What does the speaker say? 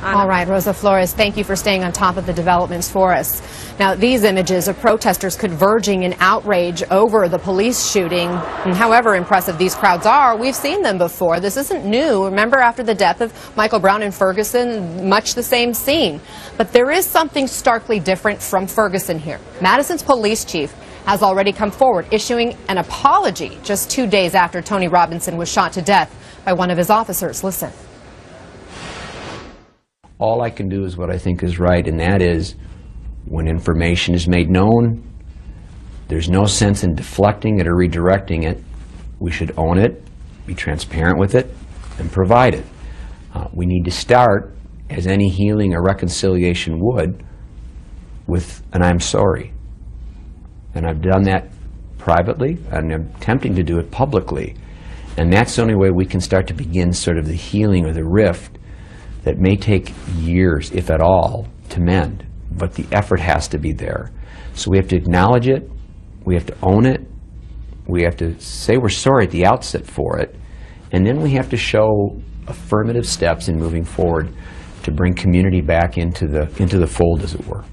All right, Rosa Flores, thank you for staying on top of the developments for us. Now, these images of protesters converging in outrage over the police shooting, and however impressive these crowds are, we've seen them before. This isn't new. Remember after the death of Michael Brown in Ferguson, much the same scene. But there is something starkly different from Ferguson here. Madison's police chief has already come forward, issuing an apology just two days after Tony Robinson was shot to death by one of his officers. Listen. All I can do is what I think is right, and that is when information is made known, there's no sense in deflecting it or redirecting it. We should own it, be transparent with it, and provide it. Uh, we need to start, as any healing or reconciliation would, with an I'm sorry. And I've done that privately, and I'm attempting to do it publicly. And that's the only way we can start to begin sort of the healing or the rift that may take years, if at all, to mend. But the effort has to be there. So we have to acknowledge it, we have to own it, we have to say we're sorry at the outset for it, and then we have to show affirmative steps in moving forward to bring community back into the, into the fold, as it were.